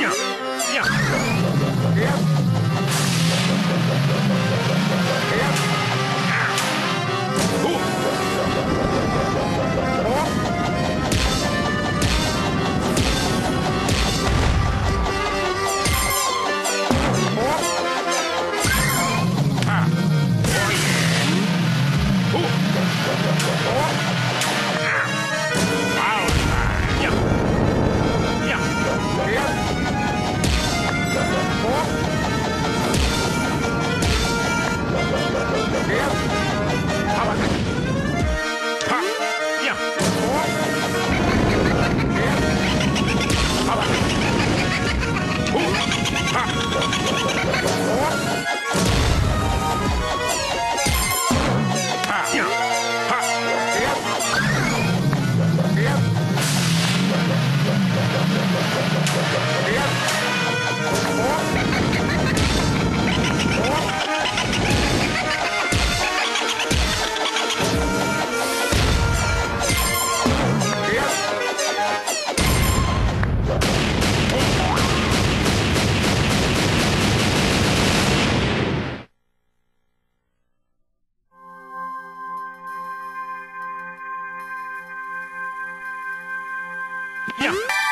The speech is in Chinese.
呀呀呀。